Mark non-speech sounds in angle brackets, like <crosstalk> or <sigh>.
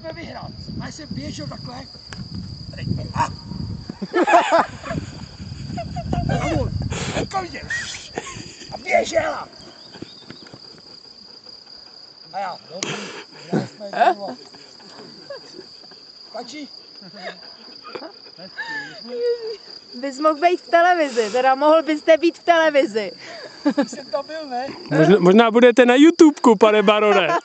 jsme vyhrát. A já jsem běžel takhle. Tady. A! A on, okamžitě. A běžel. A já, dobrý, já jsme eh? Kačí? Bys mohl být v televizi, teda mohl byste být v televizi. Jsem tam byl, ne? Možná, možná budete na YouTubeku, pane barone. <laughs>